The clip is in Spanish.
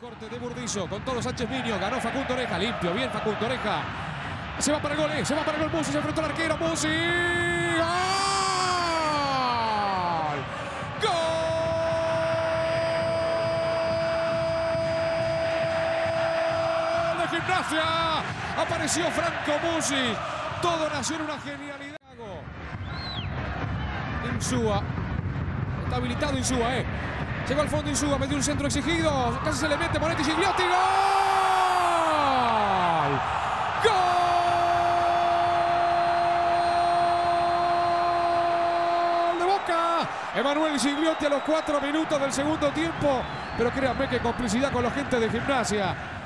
Corte de Burdizo con todo Sánchez Miño. Ganó Facundo Oreja. Limpio. Bien Facundo Oreja. Se va para el gol. eh, Se va para el gol. Musi se enfrentó al arquero. Musi. ¡Gol! ¡Gol de gimnasia! Apareció Franco Musi. Todo nació en una genialidad. Insúa. Está habilitado Insúa, eh. Llegó al fondo Insúa, metió un centro exigido. Casi se le mete Moretti Gigliotti. ¡Gol! ¡Gol! de Boca. Emanuel Gigliotti a los cuatro minutos del segundo tiempo. Pero créanme que complicidad con la gente de gimnasia.